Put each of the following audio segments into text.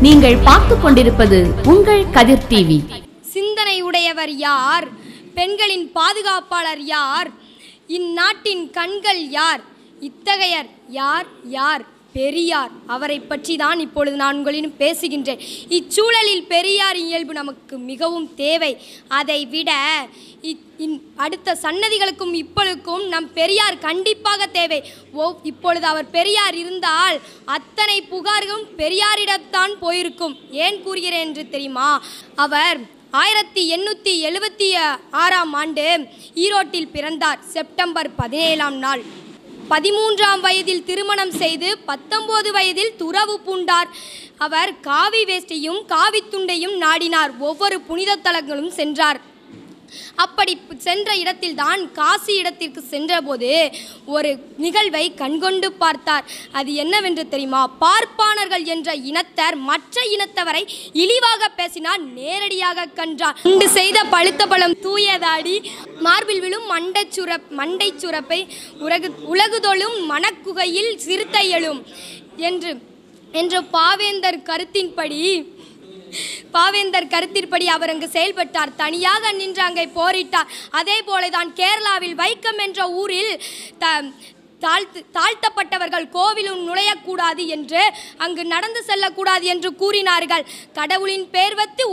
நீங்கள் பார்த்து கொண்டிருப்பது உங்கள் கதிர் டிவி. சிந்தனை உடையவர் யார்? பெண்களின் பாதுகாப்பாளர் யார்? இந்நாட்டின் கண்கள் யார்? இத்தகையர் யார்? யார்? பெரியார் அவரை பற்றி தான் இப்பொழுது நான் உங்களிடம் பேசுகின்றேன். இச்சூழலில் பெரியார் இயல்பு நமக்கு மிகவும் தேவை. அதை விட இன்- அடுத்த சன்னதிகளுக்கும் இப்பொழுதுக்கும் நம் பெரியார் கண்டிப்பாக தேவை. ஓ இப்பொழுது அவர் பெரியார் இருந்தால் அத்தனை புகார்களும் பெரியாரிடத்தான் போயிருக்கும். ஏன் கூறுகிறேன் என்று தெரியுமா? அவர் ஆயிரத்தி எண்ணூற்றி எழுபத்தி ஆறாம் ஆண்டு ஈரோட்டில் பிறந்தார். செப்டம்பர் பதினேழாம் நாள். பதிமூன்றாம் வயதில் திருமணம் செய்து பத்தொம்போது வயதில் துறவு பூண்டார். அவர் காவி வேஷ்டியும் காவித்துண்டையும் நாடினார். ஒவ்வொரு புனித தலங்களும் சென்றார். அப்படி சென்ற சென்ற இடத்தில்தான் காசி இடத்திற்கு சென்றபோது ஒரு நிகழ்வை கண்கொண்டு பார்த்தார். அது என்னவென்று தெரியுமா? பார்ப்பானர்கள் என்ற இனத்தர் மற்ற இனத்தவரை இழிவாக பேசினார் நேரடியாக கன்றார். உண்டு செய்த பழுத்த பழம் தூயதாடி மார்பில் விழும் மண்டை சுர மண்டை சுரப்பை உலகு உலகுதொழும் மனக்குகையில் சிறுத்தை எழும் என்று என்ற பாவேந்தர் கருத்தின்படி பாவேந்தர் கருத்திற்படி அவர் அங்கு செயல்பட்டார். தனியாக நின்று அங்கே போரிட்டார். அதே போலதான் கேரளாவில் வைக்கம் என்ற ஊரில் த தாழ்த்து தாழ்த்தப்பட்டவர்கள் கோவிலும் நுழையக்கூடாது என்று அங்கு நடந்து செல்லக்கூடாது என்று கூறினார்கள். கடவுளின் பேர் வைத்து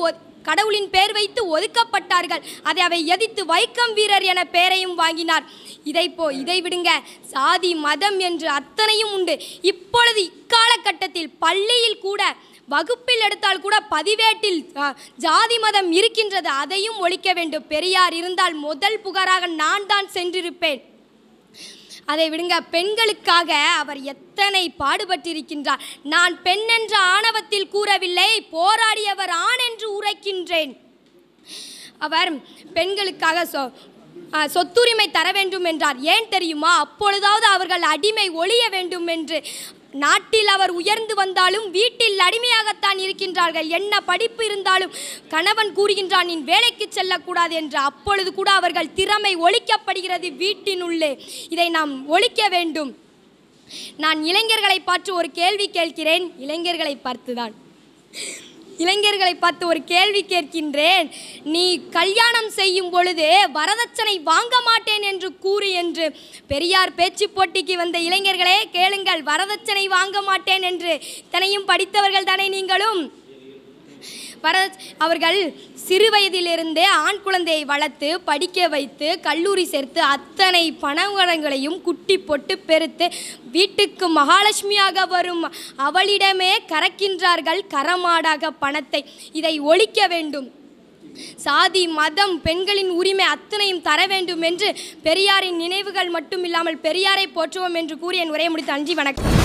கடவுளின் பேர் வைத்து ஒதுக்கப்பட்டார்கள். அதை அவை எதிர்த்து வைக்கம் வீரர் என பெயரையும் வாங்கினார். இதை போ இதை விடுங்க. சாதி மதம் என்று அத்தனையும் உண்டு. இப்பொழுது இக்காலகட்டத்தில் பள்ளியில் கூட வகுப்பில் எடுத்தால் கூட பதிவேட்டில் ஜாதி மதம் இருக்கின்றது அதையும் ஒழிக்க வேண்டும். பெரியார் இருந்தால் முதல் புகாராக நான் தான் சென்றிருப்பேன். அதை விடுங்க பெண்களுக்காக அவர் எத்தனை பாடுபட்டிருக்கின்றார். நான் பெண் என்ற ஆணவத்தில் கூறவில்லை போராடியவர் ஆண் என்று உரைக்கின்றேன். அவர் பெண்களுக்காக சொ சொத்துரிமை தர வேண்டும் என்றார். ஏன் தெரியுமா? அப்பொழுதாவது அவர்கள் அடிமை ஒழிய வேண்டும் என்று. நாட்டில் அவர் உயர்ந்து வந்தாலும் வீட்டில் அடிமையாகத்தான் இருக்கின்றார்கள். என்ன படிப்பு இருந்தாலும் கணவன் கூறுகின்றான் நீ வேலைக்கு செல்லக்கூடாது என்று. அப்பொழுது கூட அவர்கள் திறமை ஒழிக்கப்படுகிறது வீட்டினுள்ளே. இதை நாம் ஒழிக்க வேண்டும். நான் இளைஞர்களை பார்த்து ஒரு கேள்வி கேட்கிறேன். இளைஞர்களை பார்த்துதான். இளைஞர்களை பார்த்து ஒரு கேள்வி கேட்கின்றேன். நீ கல்யாணம் செய்யும் பொழுது வரதட்சணை வாங்க மாட்டேன் என்று கூறு என்று பெரியார் பேச்சு போட்டிக்கு வந்த இளைஞர்களே கேளுங்கள் வரதட்சணை வாங்க மாட்டேன் என்று. இத்தனையும் படித்தவர்கள் தானே நீங்களும்? வர அவர்கள் சிறு வயதிலிருந்தே ஆண் குழந்தையை வளர்த்து படிக்க வைத்து கல்லூரி சேர்த்து அத்தனை பணவரங்களையும் குட்டி பொட்டு பெருத்து வீட்டுக்கு மகாலட்சுமியாக வரும் அவளிடமே கறக்கின்றார்கள் கரமாடாக பணத்தை. இதை ஒழிக்க வேண்டும். சாதி மதம் பெண்களின் உரிமை அத்தனையும் தர வேண்டும் என்று பெரியாரின் நினைவுகள் மட்டும் இல்லாமல் பெரியாரை போற்றுவோம் என்று கூறி என் உரையை முடித்து நன்றி வணக்கம்.